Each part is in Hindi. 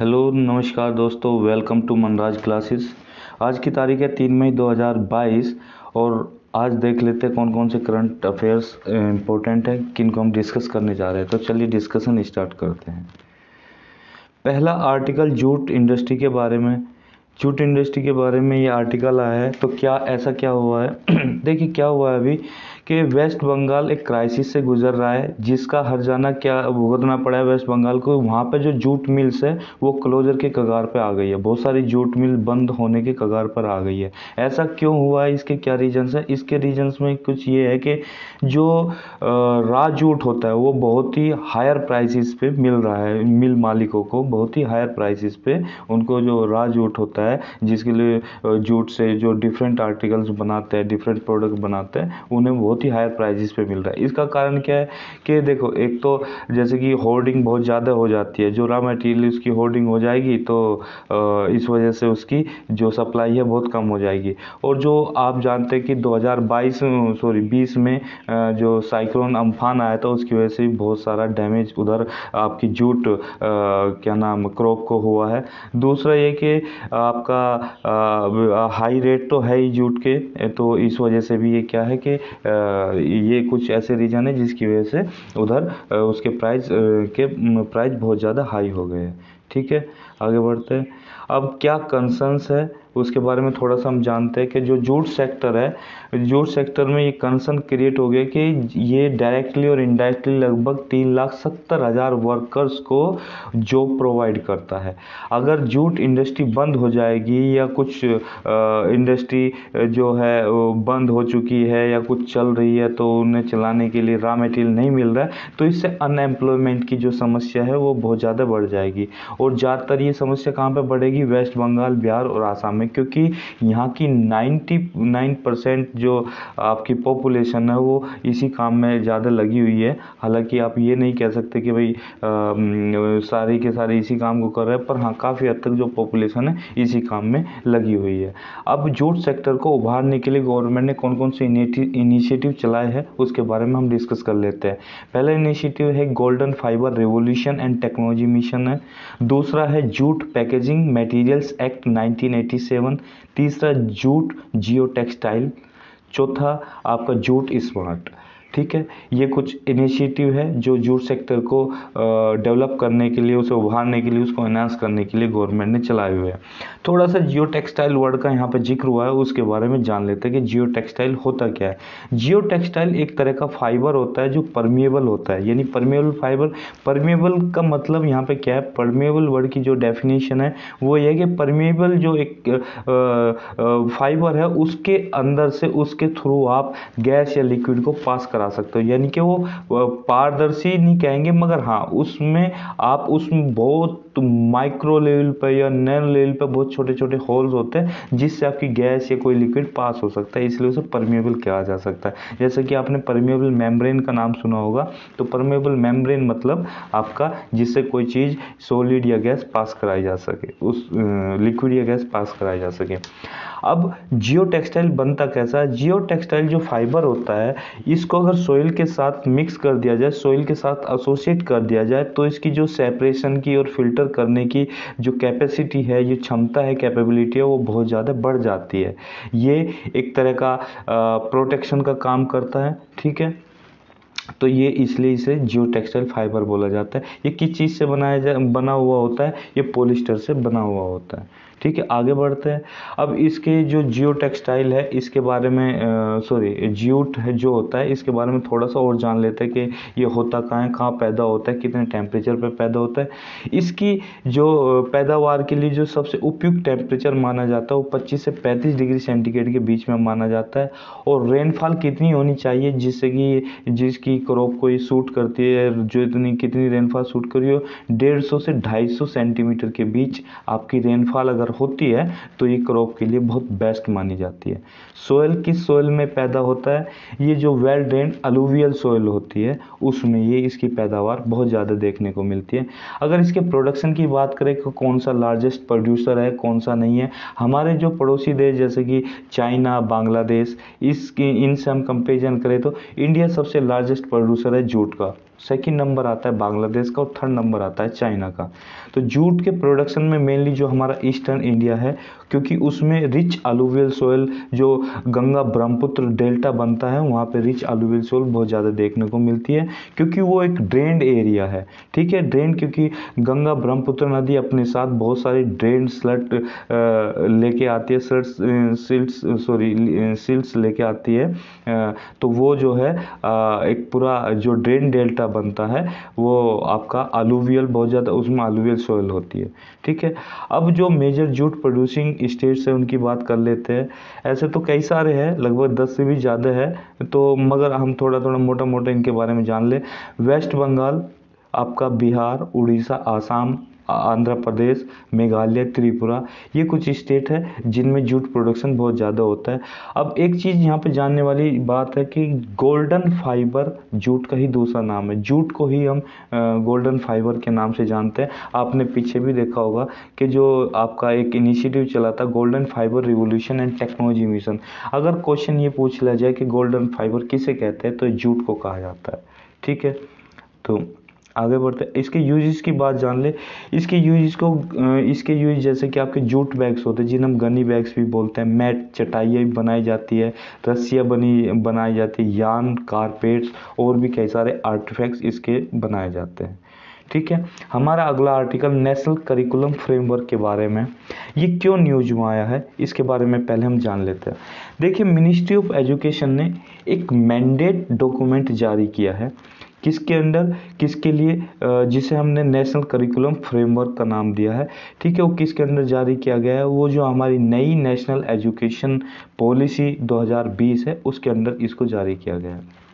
हेलो, नमस्कार दोस्तों वेलकम टू मनराज क्लासेस आज की तारीख है तीन मई 2022 और आज देख लेते हैं कौन कौन से करंट अफेयर्स इम्पोर्टेंट हैं किन को हम डिस्कस करने जा रहे हैं। तो चलिए डिस्कशन स्टार्ट करते हैं। पहला आर्टिकल जूट इंडस्ट्री के बारे में। जूट इंडस्ट्री के बारे में ये आर्टिकल आया है तो क्या, ऐसा क्या हुआ है? देखिए, क्या हुआ है अभी? कि वेस्ट बंगाल एक क्राइसिस से गुजर रहा है, जिसका हर जाना क्या भुगतना पड़ा है वेस्ट बंगाल को। वहाँ पे जो जूट मिल्स है, वो क्लोजर के कगार पे आ गई है। बहुत सारी जूट मिल बंद होने के कगार पर आ गई है। ऐसा क्यों हुआ है? इसके क्या रीजन्स है? इसके रीजन्स में कुछ ये है कि जो रा जूट होता है, वो बहुत ही हायर प्राइसिस पे मिल रहा है, मिल मालिकों को। बहुत ही हायर प्राइसिस पे उनको जो रा जूट होता है, जिसके लिए जूट से जो डिफरेंट आर्टिकल्स बनाते हैं डिफरेंट प्रोडक्ट बनाते हैं, उन्हें बहुत बहुत ही हायर प्राइजेस पे मिल रहा है। इसका कारण क्या है कि देखो, एक तो जैसे कि होर्डिंग बहुत ज़्यादा हो जाती है। जो रॉ मटेरियल उसकी होर्डिंग हो जाएगी तो इस वजह से उसकी जो सप्लाई है बहुत कम हो जाएगी। और जो आप जानते हैं कि 2022 सॉरी 20 में जो साइक्लोन अम्फान आया था, उसकी वजह से बहुत सारा डैमेज उधर आपकी जूट क्या नाम क्रॉप को हुआ है। दूसरा ये कि आपका हाई रेट तो है ही जूट के तो इस वजह से भी ये क्या है कि ये कुछ ऐसे रीजन है जिसकी वजह से उधर उसके प्राइस के प्राइस बहुत ज़्यादा हाई हो गए हैं। ठीक है? आगे बढ़ते हैं। अब क्या कंसर्न्स है? उसके बारे में थोड़ा सा हम जानते हैं कि जो जूट सेक्टर है जूट सेक्टर में ये कंसर्न क्रिएट हो गया कि ये डायरेक्टली और इनडायरेक्टली लगभग तीन लाख सत्तर हज़ार वर्कर्स को जॉब प्रोवाइड करता है। अगर जूट इंडस्ट्री बंद हो जाएगी या कुछ इंडस्ट्री जो है बंद हो चुकी है या कुछ चल रही है तो उन्हें चलाने के लिए रॉ मटेरियल नहीं मिल रहा है तो इससे अनएम्प्लॉयमेंट की जो समस्या है वो बहुत ज़्यादा बढ़ जाएगी। और ज़्यादातर ये समस्या कहाँ पर बढ़ेगी? वेस्ट बंगाल बिहार और आसाम में, क्योंकि यहाँ की 99 परसेंट जो आपकी पॉपुलेशन है वो इसी काम में ज़्यादा लगी हुई है। हालाँकि आप ये नहीं कह सकते कि भाई सारे के सारे इसी काम को कर रहे हैं, पर हाँ काफ़ी हद तक जो पॉपुलेशन है, इसी काम में लगी हुई है। अब जूट सेक्टर को उभारने के लिए गवर्नमेंट ने कौन कौन से इनिशिएटिव चलाए हैं, उसके बारे में हम डिस्कस कर लेते हैं। पहला इनिशिएटिव है golden fibre revolution and technology mission है। दूसरा है jute packaging materials act 1987 seven तीसरा जूट जियो टेक्सटाइल चौथा आपका जूट स्मार्ट। ठीक है? ये कुछ इनिशिएटिव है जो जूट सेक्टर को डेवलप करने के लिए, उसे उभारने के लिए, उसको एनहांस करने के लिए गवर्नमेंट ने चलाए हुए हैं। थोड़ा सा जियो टेक्सटाइल वर्ड का यहाँ पर ज़िक्र हुआ है, उसके बारे में जान लेते हैं कि जियो टेक्सटाइल होता क्या है। जियो टेक्सटाइल एक तरह का फाइबर होता है जो परमिएबल होता है। यानी परमिएबल फाइबर परमिएबल का मतलब यहाँ पे क्या है? परमिएबल वर्ड की जो डेफिनेशन है, वो ये कि परमिएबल जो एक फाइबर है, उसके अंदर से, उसके थ्रू आप गैस या लिक्विड को पास करा सकते हो। यानी कि वो पारदर्शी नहीं कहेंगे मगर हाँ उसमें आप उसमें बहुत माइक्रो लेवल पर या नैनो लेवल पर बहुत छोटे छोटे होल्स होते हैं, जिससे आपकी गैस या कोई लिक्विड पास हो सकता है। इसलिए उसे परमिएबल कहा जा सकता है। जैसे कि आपने परमिएबल मेम्ब्रेन का नाम सुना होगा तो परमिएबल मेम्ब्रेन मतलब आपका जिससे कोई चीज़ सॉलिड या गैस पास कराई जा सके, उस लिक्विड या गैस पास कराई जा सके। अब जियो टेक्सटाइल बनता कैसा है? जियो टेक्सटाइल जो फाइबर होता है, इसको अगर सोइल के साथ मिक्स कर दिया जाए सोइल के साथ एसोसिएट कर दिया जाए तो इसकी जो सेपरेशन की और फ़िल्टर करने की जो कैपेसिटी है, ये क्षमता है कैपेबिलिटी है, वो बहुत ज़्यादा बढ़ जाती है। ये एक तरह का प्रोटेक्शन का काम करता है, ठीक है? तो ये इसलिए इसे जियो टेक्सटाइल फाइबर बोला जाता है। ये किस चीज़ से बनाया जा, बना हुआ होता है? ये पोलिस्टर से बना हुआ होता है। ठीक है, आगे बढ़ते हैं। अब इसके जो जियो टेक्सटाइल है, इसके बारे में सॉरी जियोट जो होता है, इसके बारे में थोड़ा सा और जान लेते हैं कि ये होता कहाँ है, कहाँ पैदा होता है, कितने टेम्परेचर पर पैदा होता है। इसकी जो पैदावार के लिए जो सबसे उपयुक्त टेम्परेचर माना जाता है, वो पच्चीस से पैंतीस डिग्री सेंटीग्रेड के बीच में माना जाता है। और रेनफॉल कितनी होनी चाहिए, जिससे कि, जिसकी क्रॉप को ये सूट करती है जो इतनी, कितनी रेनफॉल सूट करी हो, डेढ़ सौ से ढाई सौ सेंटीमीटर के बीच आपकी रेनफॉल अगर होती है तो ये क्रॉप के लिए बहुत बेस्ट मानी जाती है। सोयल किस सोयल में पैदा होता है? ये जो वेल ड्रेन अलूवियल सोयल होती है, उसमें ये इसकी पैदावार बहुत ज़्यादा देखने को मिलती है। अगर इसके प्रोडक्शन की बात करें कि कौन सा लार्जेस्ट प्रोड्यूसर है, कौन सा नहीं है, हमारे जो पड़ोसी देश जैसे कि चाइना, बांग्लादेश, इसकी, इनसे हम कंपेरिजन करें तो इंडिया सबसे लार्जेस्ट प्रोड्यूसर है जूट का। सेकंड नंबर आता है बांग्लादेश का और थर्ड नंबर आता है चाइना का। तो जूट के प्रोडक्शन में मेनली जो हमारा ईस्टर्न इंडिया है, क्योंकि उसमें रिच अलुवियल सोयल जो गंगा ब्रह्मपुत्र डेल्टा बनता है, वहाँ पे रिच अलुवियल सोयल बहुत ज़्यादा देखने को मिलती है, क्योंकि वो एक ड्रेन्ड एरिया है। ठीक है ड्रेन क्योंकि गंगा ब्रह्मपुत्र नदी अपने साथ बहुत सारे ड्रेन स्लट लेके आती है सल्ट सिल्ट्स सॉरी सिल्ट्स लेके आती है तो वो जो है एक पूरा जो ड्रेन डेल्टा बनता है, वो आपका अलुवियल बहुत ज़्यादा, उसमें अलुवियल सोयल होती है। ठीक है? अब जो मेजर जूट प्रोड्यूसिंग स्टेट्स है, उनकी बात कर लेते हैं। ऐसे तो कई सारे हैं, लगभग दस से भी ज़्यादा है। तो मगर हम थोड़ा थोड़ा मोटा मोटा इनके बारे में जान लें। वेस्ट बंगाल, आपका बिहार, उड़ीसा, आसाम आंध्र प्रदेश, मेघालय, त्रिपुरा, ये कुछ स्टेट है जिनमें जूट प्रोडक्शन बहुत ज़्यादा होता है। अब एक चीज़ यहाँ पे जानने वाली बात है कि गोल्डन फाइबर जूट का ही दूसरा नाम है। जूट को ही हम गोल्डन फाइबर के नाम से जानते हैं। आपने पीछे भी देखा होगा कि जो आपका एक इनिशिएटिव चला था golden fibre revolution and technology mission अगर क्वेश्चन ये पूछ लिया जाए कि गोल्डन फाइबर किसे कहते हैं तो जूट को कहा जाता है। ठीक है? तो आगे बढ़ते हैं। इसके यूजेस की बात जान ले। इसके यूजेस को इसके यूज़ जैसे कि आपके जूट बैग्स होते हैं, जिन्हें हम गनी बैग्स भी बोलते हैं। मैट, चटाइयाँ बनाई जाती है, रस्सियाँ बनी, बनाई जाती है, यान कारपेट्स और भी कई सारे आर्टिफैक्ट्स इसके बनाए जाते हैं। ठीक है? हमारा अगला आर्टिकल नेशनल करिकुलम फ्रेमवर्क के बारे में। ये क्यों न्यूज़ में आया है? इसके बारे में पहले हम जान लेते हैं। देखिए मिनिस्ट्री ऑफ़ एजुकेशन ने एक मैंडेट डॉक्यूमेंट जारी किया है। किसके अंडर किसके लिए जिसे हमने नेशनल करिकुलम फ्रेमवर्क का नाम दिया है। ठीक है, वो किसके अंडर जारी किया गया है? वो जो हमारी नई नेशनल एजुकेशन पॉलिसी 2020 है, उसके अंडर इसको जारी किया गया है।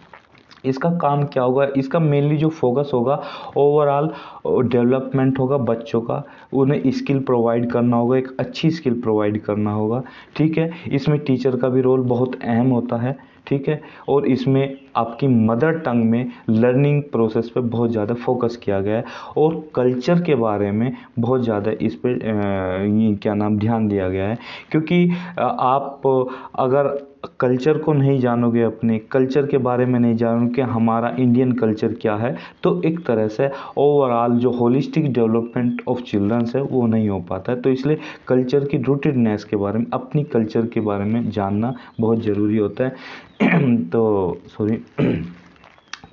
इसका काम क्या होगा? इसका मेनली जो फोकस होगा ओवरऑल डेवलपमेंट होगा बच्चों का। उन्हें स्किल प्रोवाइड करना होगा, एक अच्छी स्किल प्रोवाइड करना होगा। ठीक है, इसमें टीचर का भी रोल बहुत अहम होता है। ठीक है? और इसमें आपकी मदर टंग में लर्निंग प्रोसेस पे बहुत ज़्यादा फोकस किया गया है और कल्चर के बारे में बहुत ज़्यादा इस पर क्या नाम, ध्यान दिया गया है। क्योंकि आप अगर कल्चर को नहीं जानोगे अपने कल्चर के बारे में नहीं जानोगे कि हमारा इंडियन कल्चर क्या है तो एक तरह से ओवरऑल जो होलिस्टिक डेवलपमेंट ऑफ़ चिल्ड्रंस है, वो नहीं हो पाता है। तो इसलिए कल्चर की रूटेडनेस के बारे में, अपनी कल्चर के बारे में जानना बहुत ज़रूरी होता है। तो सॉरी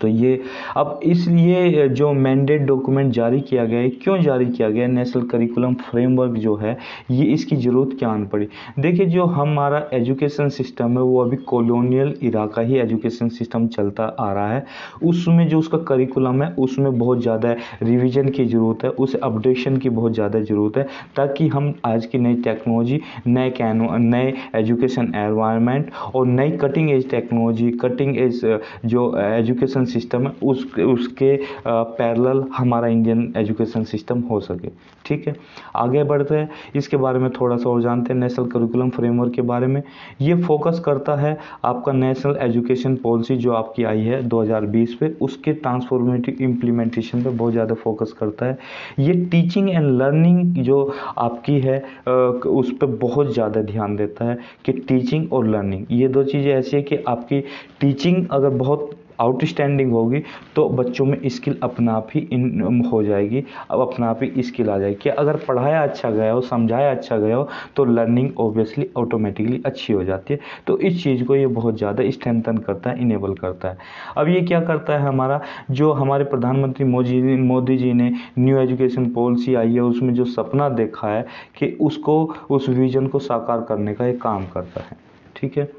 तो ये, अब इसलिए जो मैंडेट डॉक्यूमेंट जारी किया गया है क्यों जारी किया गया? नेशनल करिकुलम फ्रेमवर्क जो है, ये इसकी ज़रूरत क्या आन पड़ी? देखिए, जो हमारा एजुकेशन सिस्टम है, वो अभी कॉलोनियल इरा का ही एजुकेशन सिस्टम चलता आ रहा है। उसमें जो उसका करिकुलम है, उसमें बहुत ज़्यादा रिविज़न की ज़रूरत है, उस अपडेशन की बहुत ज़्यादा ज़रूरत है, ताकि हम आज की नई टेक्नोलॉजी नए कैन नए एजुकेशन एनवायरनमेंट और नई cutting edge technology cutting edge जो एजुकेशन सिस्टम है उस, उसके पैरेलल हमारा इंडियन एजुकेशन सिस्टम हो सके। ठीक है? आगे बढ़ते हैं। इसके बारे में थोड़ा सा और जानते हैं। नेशनल करिकुलम फ्रेमवर्क के बारे में। ये फोकस करता है आपका नेशनल एजुकेशन पॉलिसी जो आपकी आई है 2020 पे। उसके ट्रांसफॉर्मेटिव इम्प्लीमेंटेशन पे बहुत ज़्यादा फोकस करता है। ये टीचिंग एंड लर्निंग जो आपकी है उस पर बहुत ज़्यादा ध्यान देता है कि टीचिंग और लर्निंग ये दो चीज़ें ऐसी है कि आपकी टीचिंग अगर बहुत आउटस्टैंडिंग होगी तो बच्चों में स्किल अपना आप ही इन हो जाएगी। अब अपना आप ही स्किल आ जाएगी कि अगर पढ़ाया अच्छा गया हो, समझाया अच्छा गया हो तो लर्निंग ऑब्वियसली ऑटोमेटिकली अच्छी हो जाती है। तो इस चीज़ को ये बहुत ज़्यादा स्ट्रेंथन करता है इनेबल करता है। अब ये क्या करता है हमारा, जो हमारे प्रधानमंत्री मोदी मोदी जी ने न्यू एजुकेशन पॉलिसी आई है, उसमें जो सपना देखा है कि उसको, उस विजन को साकार करने का एक काम करता है। ठीक है?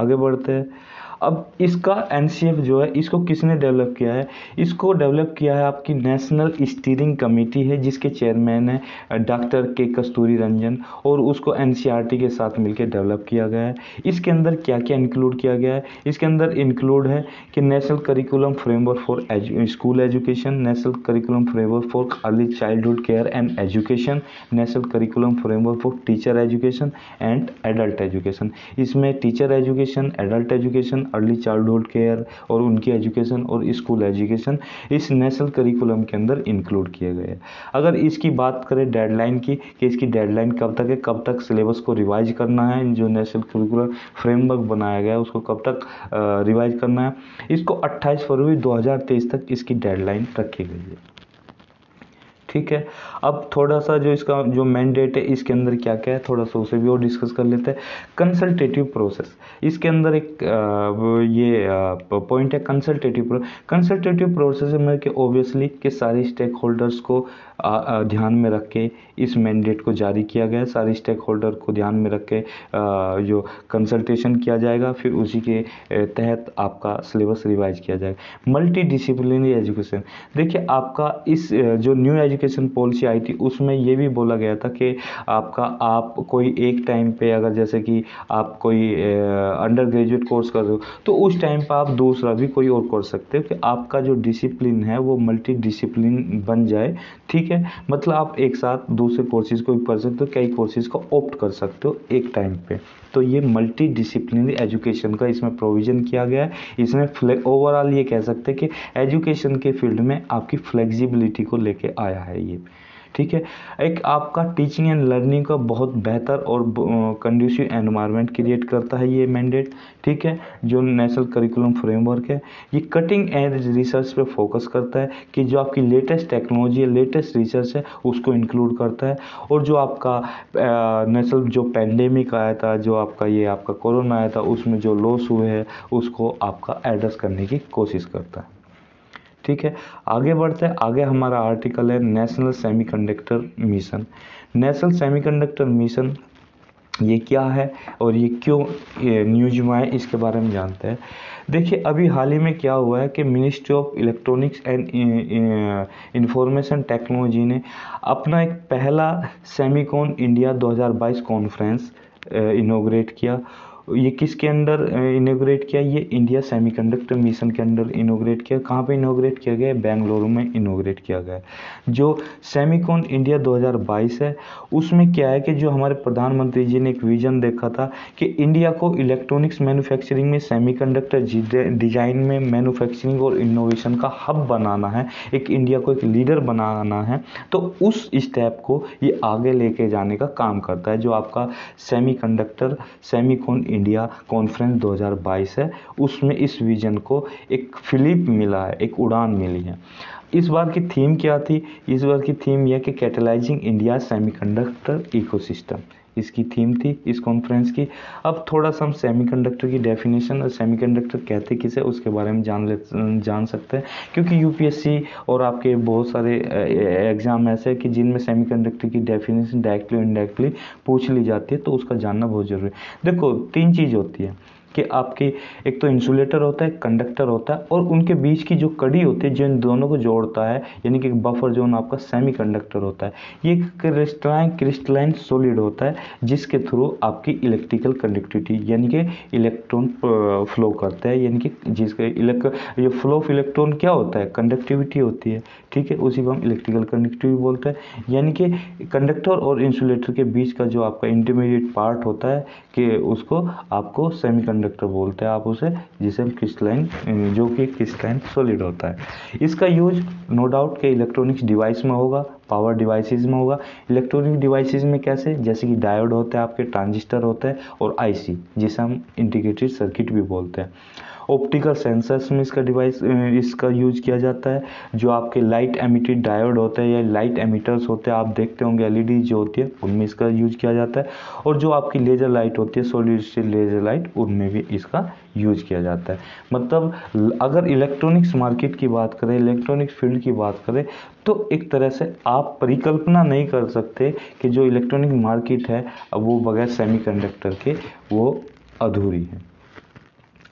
आगे बढ़ते हैं। अब इसका एनसीएफ जो है, इसको किसने डेवलप किया है? इसको डेवलप किया है आपकी नेशनल स्टीयरिंग कमेटी है, जिसके चेयरमैन है डॉक्टर के कस्तूरी रंजन और उसको एन के साथ मिलकर डेवलप किया गया है। इसके अंदर क्या क्या इंक्लूड किया गया है? इसके अंदर इंक्लूड है कि national curriculum framework for school education national curriculum framework for early childhood care and education national curriculum framework for teacher education and adult education इसमें teacher education adult education early childhood care और उनकी एजुकेशन और स्कूल एजुकेशन इस नेशनल करिकुलम के अंदर इंक्लूड किए गए हैं। अगर इसकी बात करें डेडलाइन की, कि इसकी डेडलाइन कब तक है, कब तक सिलेबस को रिवाइज करना है, जो नेशनल करिकुलम फ्रेमवर्क बनाया गया है, उसको कब तक रिवाइज करना है, इसको 28 फरवरी 2023 तक इसकी डेडलाइन रखी गई है। ठीक है? अब थोड़ा सा जो इसका, जो मैंडेट है, इसके अंदर क्या क्या है, थोड़ा सा उसे भी और डिस्कस कर लेते हैं। कंसल्टेटिव प्रोसेस इसके अंदर एक ये पॉइंट है कंसल्टेटिव कंसल्टेटिव प्रोसेस में कि ओबियसली कि सारे स्टेक होल्डर्स को ध्यान में रख के इस मैंडेट को जारी किया गया सारे स्टेक होल्डर को ध्यान में रख के जो कंसल्टेशन किया जाएगा, फिर उसी के तहत आपका सिलेबस रिवाइज किया जाएगा। मल्टी डिसिप्लिनरी एजुकेशन देखिए, आपका इस जो न्यू एजुकेशन पॉलिसी आई थी, उसमें ये भी बोला गया था कि आपका, आप कोई एक टाइम पे अगर जैसे कि आप कोई अंडर ग्रेजुएट कोर्स कर रहे हो तो उस टाइम पर आप दूसरा भी कोई और कर सकते हो कि आपका जो डिसिप्लिन है वो मल्टी डिसिप्लिन बन जाए, ठीक है? मतलब आप एक साथ दूसरे कोर्सेज को भी कर सकते हो, कई कोर्सेज को ऑप्ट कर सकते हो एक टाइम पे। तो ये मल्टी डिसिप्लिनरी एजुकेशन का इसमें प्रोविज़न किया गया है। इसमें ओवरऑल ये कह सकते हैं कि एजुकेशन के फ़ील्ड में आपकी फ्लेक्सिबिलिटी को लेके आया है ये। ठीक है? एक आपका टीचिंग एंड लर्निंग का बहुत बेहतर और कंड्यूसिव एनवायरनमेंट क्रिएट करता है ये मैंडेट ठीक है? जो नेशनल करिकुलम फ्रेमवर्क है। ये कटिंग एज रिसर्च पे फोकस करता है कि जो आपकी लेटेस्ट टेक्नोलॉजी है लेटेस्ट रिसर्च है, उसको इंक्लूड करता है। और जो आपका नेशनल जो पेंडेमिक आया था, जो आपका ये आपका कोरोना आया था, उसमें जो लॉस हुए हैं, उसको आपका एड्रेस करने की कोशिश करता है। ठीक है? आगे बढ़ते हैं। आगे हमारा आर्टिकल है national semiconductor mission national semiconductor mission ये क्या है और ये क्यों न्यूज़ में आए, इसके बारे में जानते हैं। देखिए, अभी हाल ही में क्या हुआ है कि ministry of electronics and information technology ने अपना एक पहला सेमिकॉन इंडिया 2022 कॉन्फ्रेंस इनोग्रेट किया। ये किसके अंडर इनोग्रेट किया? ये इंडिया सेमीकंडक्टर मिशन के अंडर इनोग्रेट किया। कहाँ पे इनोग्रेट किया गया बेंगलुरु में इनोग्रेट किया गया जो सेमिकॉन इंडिया 2022 है, उसमें क्या है कि जो हमारे प्रधानमंत्री जी ने एक विजन देखा था कि इंडिया को इलेक्ट्रॉनिक्स मैन्युफैक्चरिंग में सेमीकंडक्टर डिज़ाइन में मैन्युफैक्चरिंग और इनोवेशन का हब बनाना है, एक इंडिया को एक लीडर बनाना है तो उस स्टेप को ये आगे लेके जाने का काम करता है, जो आपका सेमीकंडक्टर सेमीकॉन इंडिया कॉन्फ्रेंस 2022 है। उसमें इस विजन को एक फिलिप मिला है, एक उड़ान मिली है। इस बार की थीम क्या थी? इस बार की थीम यह कि कैटलाइजिंग इंडिया सेमीकंडक्टर इकोसिस्टम इसकी थीम थी, इस कॉन्फ्रेंस की। अब थोड़ा सा हम सेमीकंडक्टर की डेफिनेशन और सेमीकंडक्टर कहते किसे, उसके बारे में जान ले जान सकते हैं। क्योंकि यूपीएससी और आपके बहुत सारे एग्ज़ाम ऐसे हैं कि जिनमें सेमीकंडक्टर की डेफिनेशन डायरेक्टली इनडायरेक्टली पूछ ली जाती है तो उसका जानना बहुत ज़रूरी है। देखो, तीन चीज़ होती है। कि आपकी एक तो इंसुलेटर होता है कंडक्टर होता है और उनके बीच की जो कड़ी होती है, जो इन दोनों को जोड़ता है, यानी कि बफर जोन आपका सेमी कंडक्टर होता है, ये क्रिस्टलाइन क्रिस्टलाइन सॉलिड होता है, जिसके थ्रू आपकी इलेक्ट्रिकल कंडक्टिविटी यानी कि इलेक्ट्रॉन फ्लो करता है, यानी कि जिसका इलेक्ट ये फ्लो ऑफ़ इलेक्ट्रॉन क्या होता है? कंडक्टिविटी होती है, ठीक है? उसी को हम इलेक्ट्रिकल कंडक्टिविटी बोलते हैं, यानी कि कंडक्टर और इंसुलेटर के बीच का जो आपका इंटरमीडिएट पार्ट होता है, कि उसको आपको सेमी कंडक्टर बोलते हैं आप उसे, जिसे हम क्रिस्टलाइन जो कि क्रिस्टलाइन सॉलिड होता है। इसका यूज़ नो डाउट के इलेक्ट्रॉनिक्स डिवाइस में होगा पावर डिवाइसेस में होगा। इलेक्ट्रॉनिक डिवाइसेस में कैसे? जैसे कि डायोड होते हैं आपके ट्रांजिस्टर होते हैं और आईसी जिसे हम इंटीग्रेटेड सर्किट भी बोलते हैं। ऑप्टिकल सेंसर्स में इसका डिवाइस इसका यूज़ किया जाता है, जो आपके लाइट एमिटेड डायोड होते हैं या लाइट एमिटर्स होते हैं, आप देखते होंगे एलईडी जो होती है, उनमें इसका यूज़ किया जाता है, और जो आपकी लेजर लाइट होती है, सॉलिड स्टेट लेजर लाइट, उनमें भी इसका यूज़ किया जाता है। मतलब अगर इलेक्ट्रॉनिक्स मार्केट की बात करें इलेक्ट्रॉनिक्स फ़ील्ड की बात करें तो एक तरह से आप परिकल्पना नहीं कर सकते कि जो इलेक्ट्रॉनिक मार्केट है, वो बगैर सेमीकंडक्टर के, वो अधूरी है।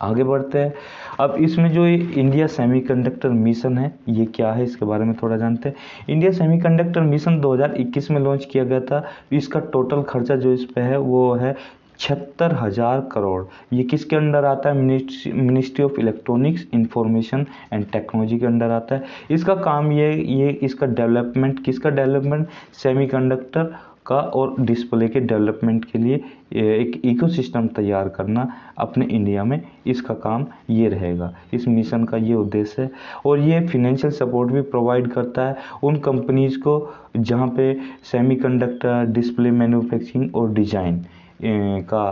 आगे बढ़ते हैं। अब इसमें जो इंडिया सेमीकंडक्टर मिशन है, ये क्या है, इसके बारे में थोड़ा जानते हैं। इंडिया सेमीकंडक्टर मिशन 2021 में लॉन्च किया गया था। इसका टोटल खर्चा जो इस पे है, वो है छहत्तर हज़ार करोड़। ये किसके अंडर आता है? Ministry of electronics information and technology के अंडर आता है। इसका काम ये ये इसका डेवलपमेंट किसका डेवलपमेंट सेमीकंडक्टर का और डिस्प्ले के डेवलपमेंट के लिए एक इकोसिस्टम तैयार करना अपने इंडिया में इसका काम ये रहेगा। इस मिशन का ये उद्देश्य है। और ये फिनेंशियल सपोर्ट भी प्रोवाइड करता है उन कंपनीज़ को जहाँ पे सेमीकंडक्टर डिस्प्ले मैन्युफैक्चरिंग और डिज़ाइन का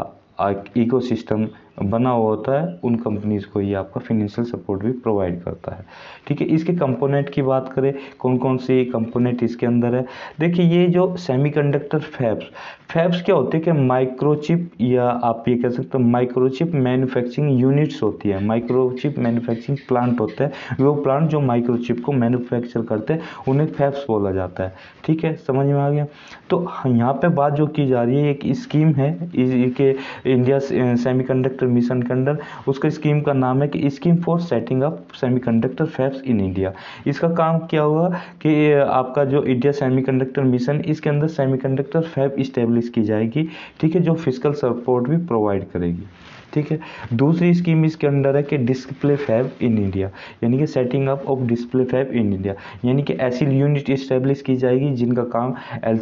इकोसिस्टम बना हुआ होता है, उन कंपनीज़ को ये आपका फिनेंशियल सपोर्ट भी प्रोवाइड करता है। ठीक है, इसके कंपोनेंट की बात करें कौन कौन से कंपोनेंट इसके अंदर है? देखिए, ये जो सेमीकंडक्टर फैब्स फैब्स क्या होते हैं कि माइक्रोचिप या आप ये कह सकते हो माइक्रोचिप मैन्युफैक्चरिंग यूनिट्स होती है। माइक्रोचिप मैन्युफैक्चरिंग प्लांट होता है। वो प्लांट जो माइक्रोचिप को मैन्युफैक्चर करते हैं, उन्हें फैब्स बोला जाता है। ठीक है, समझ में आ गया? तो यहाँ पे बात जो की जा रही है, एक स्कीम है के इंडिया सेमीकंडक्टर मिशन के अंडर उसका स्कीम का नाम है कि scheme for setting up semiconductor fabs in India इसका काम क्या हुआ कि आपका जो इंडिया सेमीकंडक्टर मिशन इसके अंदर सेमीकंडक्टर फैब इस्टेब्लिश की जाएगी, ठीक है, जो फ़िज़िकल सपोर्ट भी प्रोवाइड करेगी। ठीक है, दूसरी स्कीम इसके अंडर है कि डिस्प्ले फैब इन इंडिया यानी कि setting up of display fab in India यानी कि ऐसी यूनिट इस्टेब्लिश की जाएगी जिनका काम एल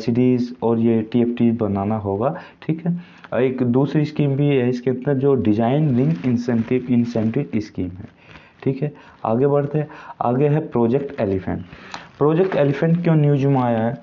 और ये टी बनाना होगा, ठीक है। एक दूसरी स्कीम भी है, इसके अंदर जो design link incentive incentive scheme है। ठीक है? आगे बढ़ते हैं। आगे है प्रोजेक्ट एलिफेंट प्रोजेक्ट एलिफेंट क्यों न्यूज़ में आया है?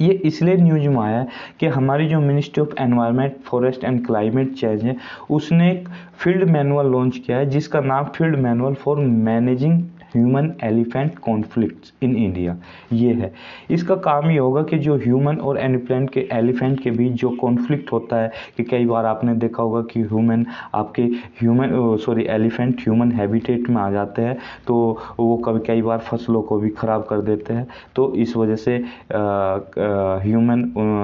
ये इसलिए न्यूज़ में आया है कि हमारी जो ministry of environment forest and climate change है, उसने एक फ़ील्ड मैनुअल लॉन्च किया है, जिसका नाम field manual for managing human elephant conflict in India ये है। इसका काम ये होगा कि जो ह्यूमन और एलिफेंट के एलिफेंट के बीच जो कॉन्फ्लिक्ट होता है, कि कई बार आपने देखा होगा कि ह्यूमन आपके human sorry elephant human habitat में आ जाते हैं तो वो कभी कई बार फ़सलों को भी ख़राब कर देते हैं। तो इस वजह से ह्यूमन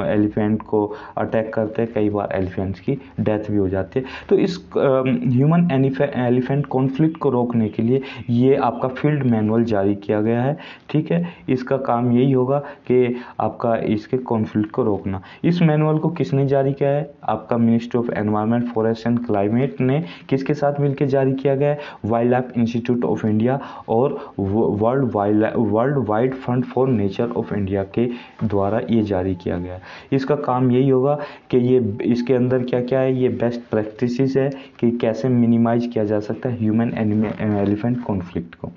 एलिफेंट को अटैक करते हैं, कई बार एलिफेंट्स की डेथ भी हो जाती है। तो इस ह्यूमन एलिफेंट कॉन्फ्लिक्ट को रोकने के लिए ये आपका फ़ील्ड मैनुअल जारी किया गया है, ठीक है? इसका काम यही होगा कि आपका इसके कॉन्फ्लिक्ट को रोकना। इस मैनुअल को किसने जारी किया है? आपका ministry of environment forest and climate ने किसके साथ मिलकर जारी किया गया है? Wildlife institute of India और world wild world wide fund for nature of India के द्वारा ये जारी किया गया है। इसका काम यही होगा कि ये, इसके अंदर क्या क्या है? ये बेस्ट प्रैक्टिस है कि कैसे मिनिमाइज किया जा सकता है ह्यूमन एनिमल एलिफेंट कॉन्फ्लिक्ट को।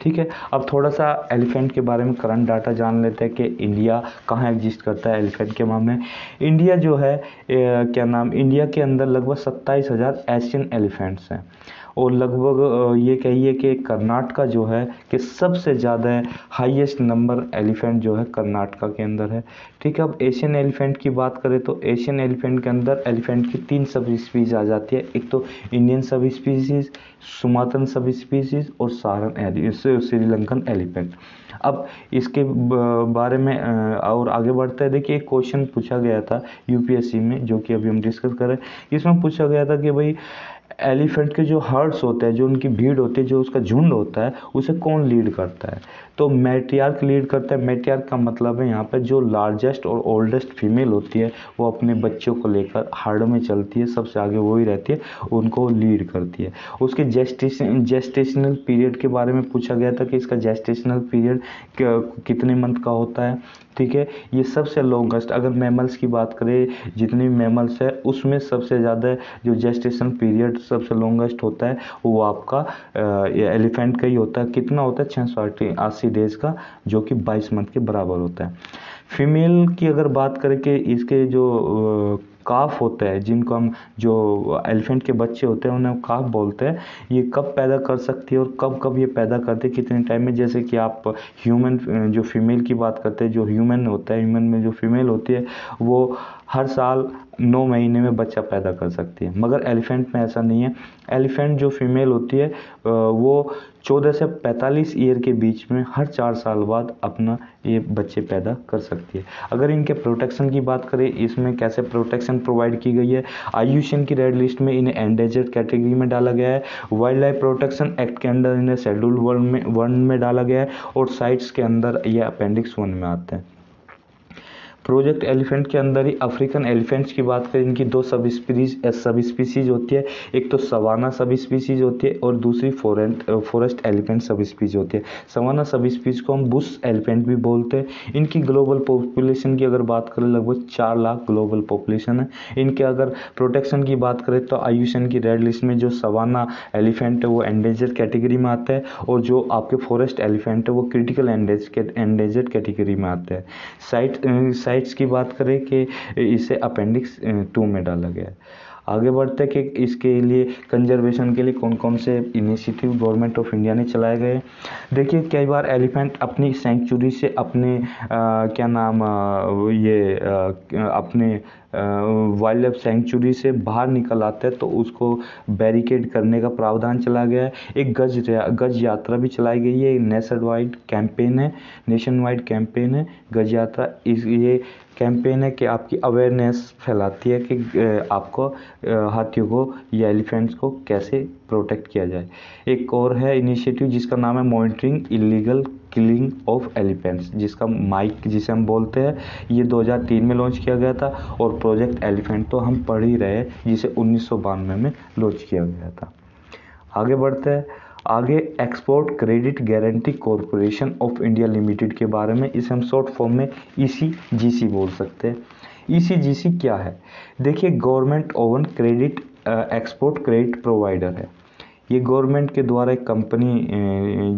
ठीक है? अब थोड़ा सा एलिफेंट के बारे में करंट डाटा जान लेते हैं कि इंडिया कहाँ एग्जिस्ट करता है एलिफेंट के मामले। में इंडिया जो है क्या नाम? इंडिया के अंदर लगभग सत्ताईस हज़ार एशियन एलिफेंट्स हैं। और लगभग ये कहिए कि कर्नाटका जो है कि सबसे ज़्यादा हाईएस्ट नंबर एलिफेंट जो है कर्नाटका के अंदर है। ठीक है, अब एशियन एलिफेंट की बात करें तो एशियन एलिफेंट के अंदर एलिफेंट की तीन सब स्पीज आ जाती है। एक तो Indian sub species सुमातन sub species और सारन श्रीलंकन एलिफेंट। अब इसके बारे में और आगे बढ़ते हैं। देखिए, एक क्वेश्चन पूछा गया था यूपीएससी में, जो कि अभी हम डिस्कस कर इसमें पूछा गया था कि भाई एलिफेंट के जो हर्ड्स होते हैं, जो उनकी भीड़ होती है, जो उसका झुंड होता है, उसे कौन लीड करता है? तो मैट्रियार्क लीड करता है। मैट्रियार्क का मतलब है यहाँ पर जो लार्जेस्ट और ओल्डेस्ट फीमेल होती है, वो अपने बच्चों को लेकर हर्ड में चलती है, सबसे आगे वो ही रहती है, उनको लीड करती है। उसके जेस्टेशन जेस्टेशनल पीरियड के बारे में पूछा गया था कि इसका जेस्टेशनल पीरियड कितने मंथ का होता है, ठीक है? ये सबसे लॉन्गेस्ट अगर मैमल्स की बात करें, जितनी भी मैमल्स है, उसमें सबसे ज़्यादा जो जेस्टेशन पीरियड सबसे लॉन्गेस्ट होता है, वो आपका एलिफेंट का ही होता है। कितना होता है? छः सौ अस्सी डेज़ का, जो कि बाईस मंथ के बराबर होता है। फीमेल की अगर बात करें कि इसके जो काफ होता है, जिनको हम जो एलिफेंट के बच्चे होते हैं, उन्हें काफ बोलते हैं, ये कब पैदा कर सकती है और कब कब ये पैदा करते हैं, कितने टाइम में? जैसे कि आप ह्यूमन जो फीमेल की बात करते हैं, जो ह्यूमन होता है ह्यूमन में जो फीमेल होती है, वो हर साल नौ महीने में बच्चा पैदा कर सकती है। मगर एलिफेंट में ऐसा नहीं है। एलिफेंट जो फीमेल होती है वो चौदह से पैंतालीस ईयर के बीच में हर चार साल बाद अपना ये बच्चे पैदा कर सकती है। अगर इनके प्रोटेक्शन की बात करें, इसमें कैसे प्रोटेक्शन प्रोवाइड की गई है? आयुषन की रेड लिस्ट में इन्हें एंडेजर्ड कैटेगरी में डाला गया है। वाइल्ड लाइफ प्रोटेक्शन एक्ट के अंदर इन्हें शेड्यूल वन में वन में डाला गया है और साइट्स के अंदर ये अपेंडिक्स वन में आते हैं। प्रोजेक्ट एलिफेंट के अंदर ही अफ्रीकन एलिफेंट्स की बात करें, इनकी दो सब स्पीसीज सब स्पीसीज होती है। एक तो सवाना सब स्पीसीज होती है और दूसरी फोरेंट फॉरेस्ट एलिफेंट सब स्पीसीज होती है। सवाना सब स्पीसीज को हम बुश एलिफेंट भी बोलते हैं। इनकी ग्लोबल पॉपुलेशन की अगर बात करें, लगभग चार लाख ग्लोबल पॉपुलेशन है। इनके अगर प्रोटेक्शन की बात करें तो आयुषन की रेड लिस्ट में जो सवाना एलिफेंट है, वो एंडेंजर कैटेगरी में आता है और जो आपके फॉरेस्ट एलिफेंट है, वो क्रिटिकल एंडेंजर कैटेगरी में आता है। साइट साइट्स की बात करें कि इसे अपेंडिक्स टू में डाला गया है। आगे बढ़ते कि इसके लिए कंजर्वेशन के लिए कौन कौन से इनिशिएटिव गवर्नमेंट ऑफ़ इंडिया ने चलाए गए देखिए कई बार एलिफेंट अपनी सेंचुरी से अपने आ, क्या नाम आ, ये आ, अपने वाइल्ड लाइफ सेंचुरी से बाहर निकल आते हैं तो उसको बैरिकेड करने का प्रावधान चला गया है। एक गज गज यात्रा भी चलाई गई है। नेशन वाइड कैंपेन है नेशन वाइड कैंपेन है, गज यात्रा। इस, ये कैंपेन है कि आपकी अवेयरनेस फैलाती है कि आपको हाथियों को या एलिफेंट्स को कैसे प्रोटेक्ट किया जाए। एक और है इनिशिएटिव जिसका नाम है monitoring illegal killing of elephants जिसका माइक जिसे हम बोलते हैं, ये 2003 में लॉन्च किया गया था और प्रोजेक्ट एलिफेंट तो हम पढ़ ही रहे जिसे उन्नीस सौ बानवे में लॉन्च किया गया था। आगे बढ़ते हैं। आगे export credit guarantee corporation of India limited के बारे में, इसे हम शॉर्ट फॉर्म में ईसीजीसी बोल सकते हैं। ईसीजीसी क्या है? देखिए government owned credit export credit provider है। ये गवर्नमेंट के द्वारा एक कंपनी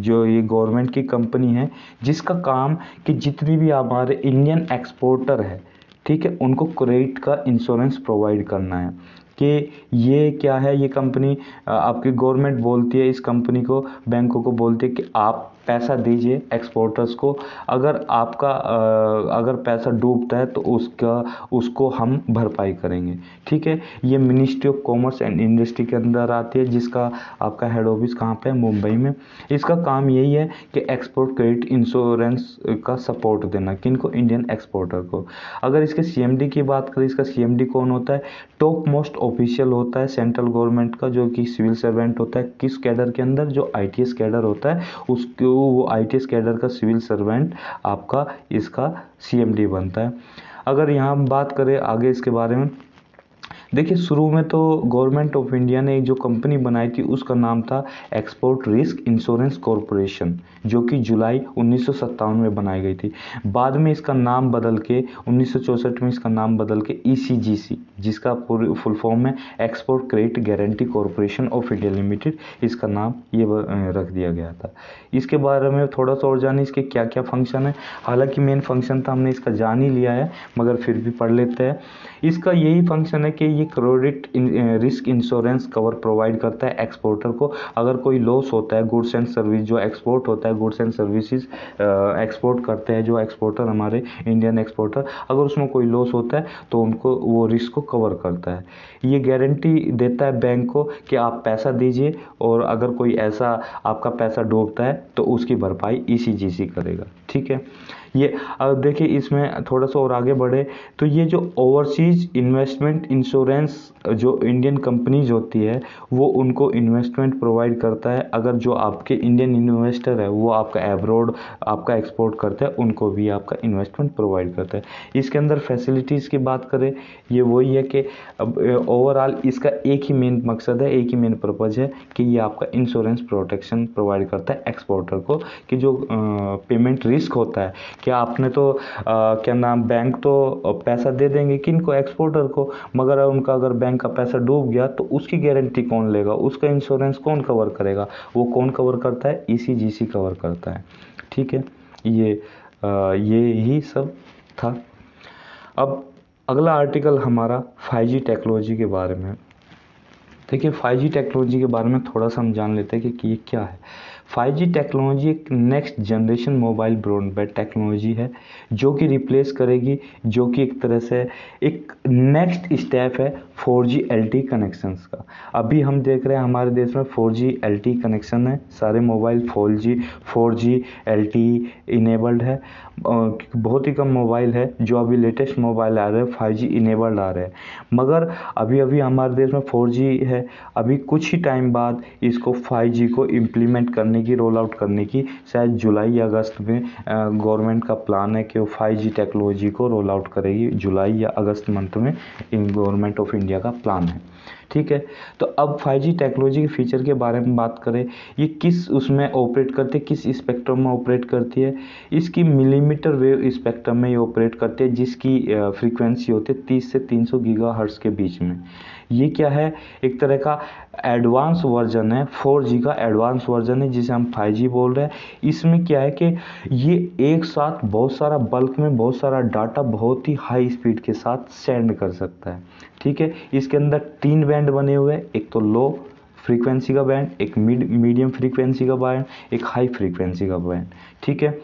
जो ये गवर्नमेंट की कंपनी है, जिसका काम कि जितनी भी हमारे इंडियन एक्सपोर्टर है, ठीक है, उनको क्रेडिट का इंश्योरेंस प्रोवाइड करना है। कि ये क्या है, ये कंपनी आपकी गवर्नमेंट बोलती है इस कंपनी को, बैंकों को बोलती है कि आप पैसा दीजिए एक्सपोर्टर्स को। अगर आपका अगर पैसा डूबता है तो उसका, उसको हम भरपाई करेंगे। ठीक है? ये ministry of commerce and industry के अंदर आती है, जिसका आपका हेड ऑफ़िस कहाँ पे है? मुंबई में। इसका काम यही है कि एक्सपोर्ट क्रेडिट इंश्योरेंस का सपोर्ट देना किनको इंडियन एक्सपोर्टर को। अगर इसके सीएमडी की बात करें, इसका सीएमडी कौन होता है? टॉप मोस्ट ऑफिशियल होता है सेंट्रल गवर्नमेंट का, जो कि सिविल सर्वेंट होता है। किस कैडर के अंदर? जो आईटीएस कैडर होता है, उसको वो आई कैडर का सिविल सर्वेंट आपका इसका सीएमडी बनता है। अगर यहाँ हम बात करें आगे इसके बारे में, देखिए शुरू में तो गवर्नमेंट ऑफ़ इंडिया ने जो कंपनी बनाई थी उसका नाम था एक्सपोर्ट रिस्क इंश्योरेंस कॉरपोरेशन, जो कि जुलाई उन्नीस सौ सत्तावन में बनाई गई थी। बाद में इसका नाम बदल के, उन्नीस में इसका नाम बदल के ई e जिसका फुल फॉर्म है export credit guarantee corporation of India limited इसका नाम ये रख दिया गया था। इसके बारे में थोड़ा सा और जाने इसके क्या क्या फ़ंक्शन है। हालाँकि मेन फ़ंक्शन था हमने इसका जान ही लिया है, मगर फिर भी पढ़ लेते हैं। इसका यही फ़ंक्शन है कि ये credit risk insurance cover provide करता है एक्सपोर्टर को। अगर कोई लॉस होता है गुड्स एंड सर्विस जो एक्सपोर्ट होता है गुड्स एंड सर्विसेज़ एक्सपोर्ट करते हैं जो एक्सपोर्टर हमारे इंडियन एक्सपोर्टर अगर उसमें कोई लॉस होता है तो उनको वो रिस्क को कवर करता है। ये गारंटी देता है बैंक को कि आप पैसा दीजिए और अगर कोई ऐसा आपका पैसा डूबता है तो उसकी भरपाई ई करेगा। ठीक है? ये, अब देखिए इसमें थोड़ा सा और आगे बढ़े तो ये जो ओवरसीज इन्वेस्टमेंट इंश्योरेंस जो इंडियन कंपनीज़ होती है, वो उनको इन्वेस्टमेंट प्रोवाइड करता है। अगर जो आपके इंडियन इन्वेस्टर है, वो आपका एब्रोड आपका एक्सपोर्ट करता है, उनको भी आपका इन्वेस्टमेंट प्रोवाइड करता है। इसके अंदर फैसिलिटीज़ की बात करें, ये वही है कि ओवरऑल इसका एक ही मेन मकसद है, एक ही मेन पर्पज़ है कि ये आपका इंश्योरेंस प्रोटेक्शन प्रोवाइड करता है एक्सपोर्टर को, कि जो पेमेंट रिस्क होता है क्या आपने तो क्या नाम बैंक तो पैसा दे देंगे किन को एक्सपोर्टर को? मगर उनका अगर बैंक का पैसा डूब गया तो उसकी गारंटी कौन लेगा? उसका इंश्योरेंस कौन कवर करेगा? वो कौन कवर करता है? ईसीजीसी कवर करता है। ठीक है? ये ये ही सब था। अब अगला आर्टिकल हमारा 5G टेक्नोलॉजी के बारे में। देखिए 5G टेक्नोलॉजी के बारे में थोड़ा सा हम जान लेते हैं कि ये क्या है। 5G टेक्नोलॉजी एक next generation mobile broadband technology है, जो कि रिप्लेस करेगी, जो कि एक तरह से एक नेक्स्ट स्टेप है 4G LTE कनेक्शंस का। अभी हम देख रहे हैं हमारे देश में 4G LTE कनेक्शन है, सारे mobile 4G 4G LTE enabled है बहुत ही कम मोबाइल है, जो अभी लेटेस्ट मोबाइल आ रहे हैं फाइव इनेबल्ड आ रहे हैं। मगर अभी अभी हमारे देश में फोर है, अभी कुछ ही टाइम बाद इसको फाइव को इम्प्लीमेंट करने की रोल आउट करने की, शायद जुलाई या अगस्त में गवर्नमेंट का प्लान है कि वो फाइव जी टेक्नोलॉजी को रोल आउट करेगी, जुलाई या अगस्त मंथ में, इन गवर्नमेंट ऑफ़ इंडिया का प्लान है। ठीक है? तो अब 5G टेक्नोलॉजी के फीचर के बारे में बात करें, ये किस उसमें ऑपरेट करती है, किस स्पेक्ट्रम में ऑपरेट करती है? इसकी मिलीमीटर वेव स्पेक्ट्रम में ये ऑपरेट करती है, जिसकी फ्रीक्वेंसी होती है तीस से तीन सौ के बीच में। ये क्या है? एक तरह का एडवांस वर्जन है 4G का एडवांस वर्जन है, जिसे हम 5G बोल रहे हैं। इसमें क्या है कि ये एक साथ बहुत सारा बल्क में बहुत सारा डाटा बहुत ही हाई स्पीड के साथ सेंड कर सकता है। ठीक है? इसके अंदर तीन बैंड बने हुए हैं। एक तो लो फ्रीक्वेंसी का बैंड, एक मिड, मीडियम फ्रीक्वेंसी का बैंड, एक हाई फ्रीक्वेंसी का बैंड, ठीक है?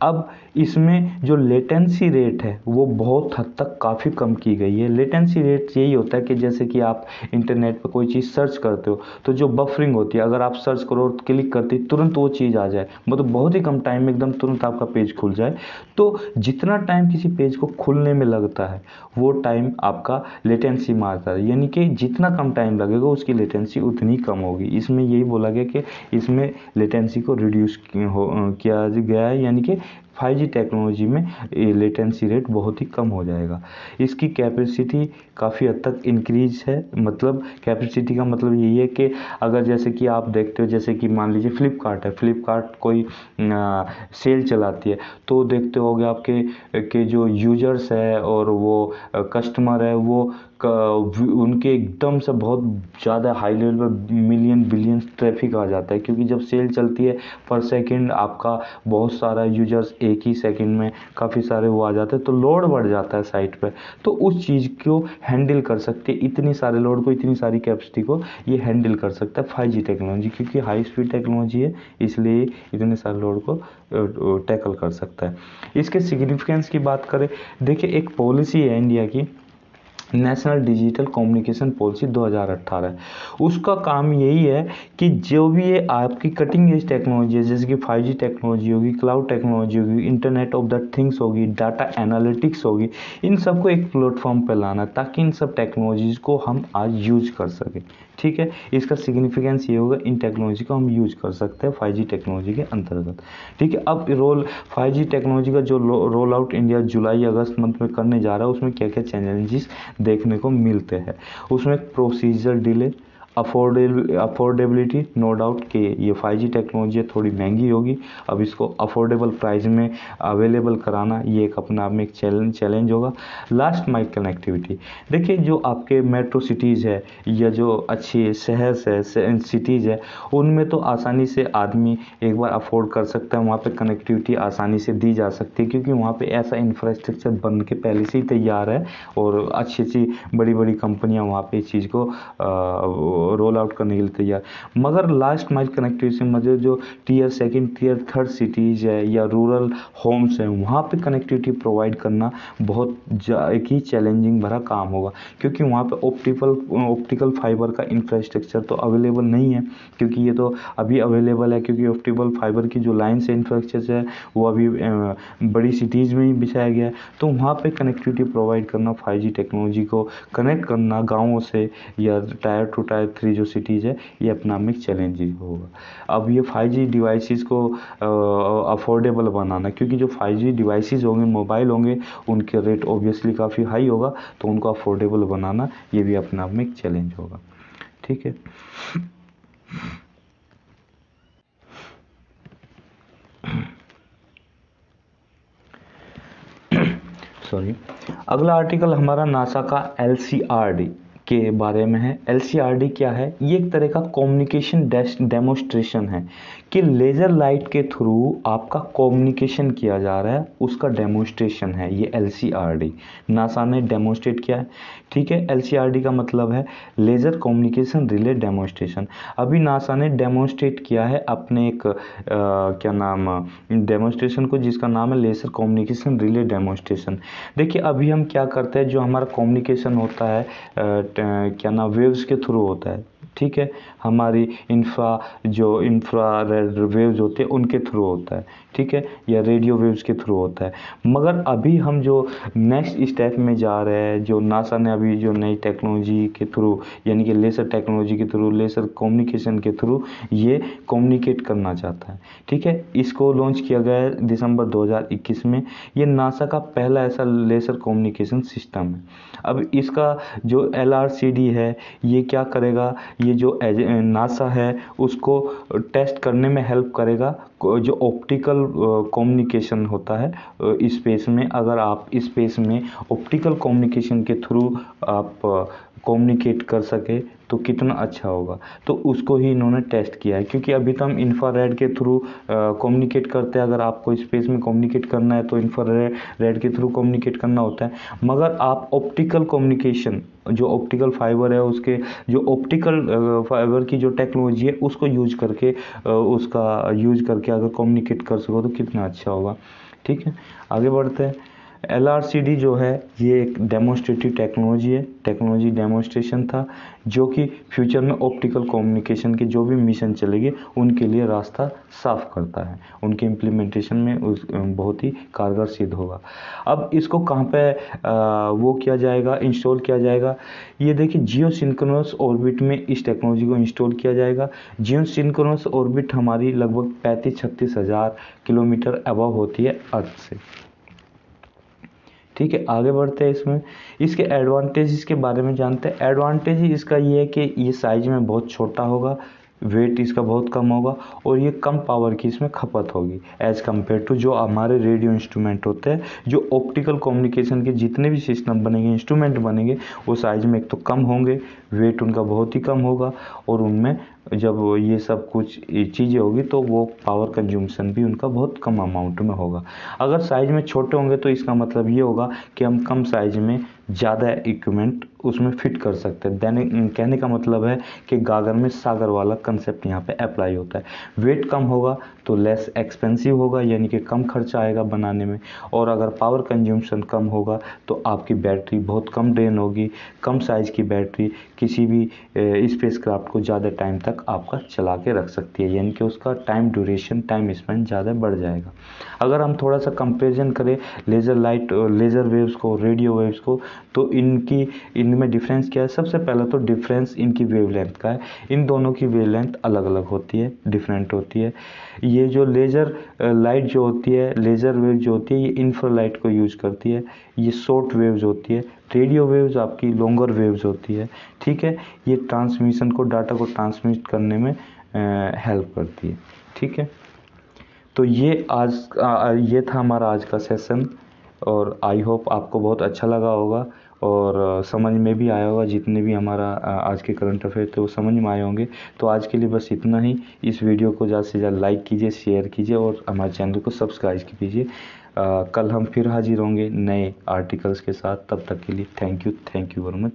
अब इसमें जो लेटेंसी रेट है, वो बहुत हद तक काफ़ी कम की गई है। लेटेंसी रेट यही होता है कि जैसे कि आप इंटरनेट पर कोई चीज़ सर्च करते हो तो जो बफरिंग होती है, अगर आप सर्च करो और क्लिक करते, तुरंत वो चीज़ आ जाए। मतलब बहुत ही कम टाइम में एकदम तुरंत आपका पेज खुल जाए। तो जितना टाइम किसी पेज को खुलने में लगता है, वो टाइम आपका लेटेंसी मारता है। यानी कि जितना कम टाइम लगेगा, उसकी लेटेंसी उतनी कम होगी। इसमें यही बोला गया कि इसमें लेटेंसी को रिड्यूस किया गया है। यानी कि 5G टेक्नोलॉजी में लेटेंसी रेट बहुत ही कम हो जाएगा। इसकी कैपेसिटी काफ़ी हद तक इंक्रीज है। मतलब कैपेसिटी का मतलब यही है कि अगर जैसे कि आप देखते हो जैसे कि मान लीजिए फ्लिपकार्ट है। फ्लिपकार्ट कोई आ, सेल चलाती है तो देखते होगे आपके के जो यूज़र्स है और वो कस्टमर है वो उनके एकदम से बहुत ज़्यादा हाई लेवल पर मिलियन बिलियन ट्रैफ़िक आ जाता है, क्योंकि जब सेल चलती है पर सेकंड आपका बहुत सारा यूज़र्स एक ही सेकंड में काफ़ी सारे वो आ जाते हैं तो लोड बढ़ जाता है साइट पर। तो उस चीज़ को हैंडल कर सकते इतनी सारे लोड को, इतनी सारी कैपेसिटी को ये हैंडल कर सकता है फाइव टेक्नोलॉजी क्योंकि हाई स्पीड टेक्नोलॉजी है, इसलिए इतने सारे लोड को टैकल कर सकता है। इसके सिग्निफिकेंस की बात करें, देखिए एक पॉलिसी है इंडिया की नेशनल डिजिटल कम्युनिकेशन पॉलिसी 2018 उसका काम यही है कि जो भी ये आपकी कटिंग एज टेक्नोलॉजी है, जैसे कि 5G टेक्नोलॉजी होगी क्लाउड टेक्नोलॉजी होगी इंटरनेट ऑफ़ द थिंग्स होगी डाटा एनालिटिक्स होगी, इन सबको एक प्लेटफॉर्म पर लाना ताकि इन सब टेक्नोलॉजीज़ को हम आज यूज़ कर सकें। ठीक है? इसका सिग्निफिकेंस ये होगा, इन टेक्नोलॉजी को हम यूज़ कर सकते हैं फाइव टेक्नोलॉजी के अंतर्गत। ठीक है? अब रोल फाइव टेक्नोलॉजी का जो रोल आउट इंडिया जुलाई, अगस्त मंथ में करने जा रहा है, उसमें क्या क्या चैलेंजेस देखने को मिलते हैं? उसमें procedure delay affordable affordability no doubt कि ये 5G टेक्नोलॉजी थोड़ी महँगी होगी। अब इसको अफोर्डेबल प्राइस में अवेलेबल कराना ये एक अपने आप में एक चैलेंज चैलेंज होगा। लास्ट माइल कनेक्टिविटी देखिए जो आपके मेट्रो सिटीज़ है या जो अच्छी शहर है सिटीज़ है उनमें तो आसानी से आदमी एक बार अफोर्ड कर सकता है वहाँ पर कनेक्टिविटी आसानी से दी जा सकती है क्योंकि वहाँ पर ऐसा इंफ्रास्ट्रक्चर बन के पहले से ही तैयार है और अच्छी अच्छी बड़ी बड़ी कंपनियाँ वहाँ पर इस चीज़ को आ, रोल आउट करने के लिए तैयार। मगर लास्ट माइल कनेक्टिविटी मतलब जो tier second tier third cities है या रूरल होम्स हैं, वहाँ पे कनेक्टिविटी प्रोवाइड करना बहुत एक ही चैलेंजिंग भरा काम होगा। क्योंकि वहाँ पे ऑप्टिकल ऑप्टिकल फाइबर का इंफ्रास्ट्रक्चर तो अवेलेबल नहीं है, क्योंकि ये तो अभी अवेलेबल है, क्योंकि ऑप्टिकल फाइबर की जो लाइन से इंफ्रास्ट्रक्चर है, वो अभी बड़ी सिटीज़ में ही बिछाया गया है। तो वहाँ पे कनेक्टिविटी प्रोवाइड करना फाइव टेक्नोलॉजी को कनेक्ट करना गाँवों से या टायर टू टायर थ्री जो सिटीज़ है, ये अपना में चैलेंजिंग होगा। अब ये फाइव जी डिवाइसिस को अफोर्डेबल बनाना, क्योंकि जो फाइव जी डिवाइसिस होंगे मोबाइल होंगे, उनके रेट ऑब्वियसली काफ़ी हाई होगा तो उनको अफोर्डेबल बनाना, ये भी अपने आप में एक चैलेंज होगा। ठीक है? सॉरी अगला आर्टिकल हमारा नासा का एल सी आर डी के बारे में है। एलसीआरडी क्या है? ये एक तरह का कम्युनिकेशन डेमोस्ट्रेशन है कि लेज़र लाइट के थ्रू आपका कम्युनिकेशन किया जा रहा है, उसका डेमोस्ट्रेशन है, ये LCRD नासा ने डेमोस्ट्रेट किया है ठीक है? एलसीआरडी का मतलब है लेज़र कम्युनिकेशन रिले डेमोस्ट्रेशन अभी नासा ने डेमोस्ट्रेट किया है अपने एक आ, क्या नाम डेमोस्ट्रेशन को जिसका नाम है लेज़र कम्युनिकेशन रिले डेमोस्ट्रेशन देखिए अभी हम क्या करते हैं? जो हमारा कम्युनिकेशन होता है आ, क्या नाम वेव्स के थ्रू होता है। ठीक है? हमारी इंफ्रा जो इंफ्रा रेड वेव्स होते हैं, उनके थ्रू होता है, ठीक है? या रेडियो वेव्स के थ्रू होता है। मगर अभी हम जो नेक्स्ट स्टेप में जा रहे हैं, जो नासा ने अभी जो नई टेक्नोलॉजी के थ्रू यानी कि लेसर टेक्नोलॉजी के थ्रू लेसर कम्युनिकेशन के थ्रू ये कम्युनिकेट करना चाहता है, ठीक है? इसको लॉन्च किया गया है दिसंबर 2021 में। ये नासा का पहला ऐसा लेसर कम्युनिकेशन सिस्टम है। अब इसका जो एलआरसीडी है, ये क्या करेगा? ये जो नासा है, उसको टेस्ट करने में हेल्प करेगा जो ऑप्टिकल कम्युनिकेशन होता है स्पेस में। अगर आप स्पेस में ऑप्टिकल कम्युनिकेशन के थ्रू आप कम्युनिकेट कर सके तो कितना अच्छा होगा। तो उसको ही इन्होंने टेस्ट किया है, क्योंकि अभी तो हम इंफ्रारेड के थ्रू कम्युनिकेट करते हैं। अगर आपको स्पेस में कम्युनिकेट करना है तो इंफ्रारेड रेड के थ्रू कम्युनिकेट करना होता है। मगर आप ऑप्टिकल कम्युनिकेशन जो ऑप्टिकल फाइबर है, उसके, जो ऑप्टिकल फाइबर की जो टेक्नोलॉजी है, उसको यूज़ करके उसका यूज़ करके अगर कम्युनिकेट कर सको तो कितना अच्छा होगा। ठीक है? आगे बढ़ते हैं। LRCD जो है, ये एक डेमोस्ट्रेटिव टेक्नोलॉजी है। टेक्नोलॉजी डेमोस्ट्रेशन था, जो कि फ्यूचर में ऑप्टिकल कम्युनिकेशन के जो भी मिशन चलेंगे, उनके लिए रास्ता साफ़ करता है। उनके इम्प्लीमेंटेशन में उस बहुत ही कारगर सिद्ध होगा। अब इसको कहाँ पे वो किया जाएगा इंस्टॉल किया जाएगा? ये देखिए जियो सिंक्रोनस ऑर्बिट में इस टेक्नोलॉजी को इंस्टॉल किया जाएगा। जियो सिंक्रोनस ऑर्बिट हमारी लगभग पैंतीस छत्तीस हज़ार किलोमीटर अबव होती है अर्थ से। ठीक है, आगे बढ़ते हैं इसमें। इसके एडवांटेज इसके बारे में जानते हैं। एडवांटेज इसका ये है कि ये साइज़ में बहुत छोटा होगा वेट इसका बहुत कम होगा और ये कम पावर की इसमें खपत होगी। एज़ कंपेयर टू जो हमारे रेडियो इंस्ट्रूमेंट होते हैं, जो ऑप्टिकल कम्युनिकेशन के जितने भी सिस्टम बनेंगे इंस्ट्रूमेंट बनेंगे, वो साइज़ में एक तो कम होंगे वेट उनका बहुत ही कम होगा और उनमें जब ये सब कुछ चीज़ें होगी तो वो पावर कंज्यूमसन भी उनका बहुत कम अमाउंट में होगा। अगर साइज़ में छोटे होंगे तो इसका मतलब ये होगा कि हम कम साइज़ में ज़्यादा इक्विपमेंट उसमें फिट कर सकते हैं। दैनिक कहने का मतलब है कि गागर में सागर वाला कंसेप्ट यहाँ पे अप्लाई होता है। वेट कम होगा तो लेस एक्सपेंसिव होगा, यानी कि कम खर्चा आएगा बनाने में। और अगर पावर कंज्यूमशन कम होगा तो आपकी बैटरी बहुत कम ड्रेन होगी, कम साइज़ की बैटरी किसी भी स्पेस क्राफ्ट को ज़्यादा टाइम तक आपका चला के रख सकती है, यानी कि उसका टाइम ड्यूरेशन टाइम स्पेंड ज़्यादा बढ़ जाएगा। अगर हम थोड़ा सा कंपेरिजन करें लेज़र लाइट लेज़र वेव्स को रेडियो वेव्स को तो इनकी, इनमें डिफरेंस क्या है? सबसे पहला तो डिफरेंस इनकी वेवलेंथ का है। इन दोनों की वेवलेंथ अलग अलग होती है डिफरेंट होती है। ये जो लेज़र लाइट जो होती है लेज़र वेव जो होती है ये इंफ्रालाइट को यूज़ करती है। ये शॉर्ट वेव्स होती है। रेडियो वेव्स आपकी लॉन्गर वेव्स होती है। ठीक है? ये ट्रांसमिशन को डाटा को ट्रांसमिट करने में हेल्प करती है। ठीक है? तो ये आज आ, ये था हमारा आज का सेशन और आई होप आपको बहुत अच्छा लगा होगा। और समझ में भी आया होगा, जितने भी हमारा आज के करंट अफेयर थे, वो समझ में आए होंगे। तो आज के लिए बस इतना ही। इस वीडियो को ज़्यादा से ज़्यादा लाइक कीजिए शेयर कीजिए और हमारे चैनल को सब्सक्राइब कीजिए। कल हम फिर हाजिर होंगे नए आर्टिकल्स के साथ। तब तक के लिए thank you thank you very much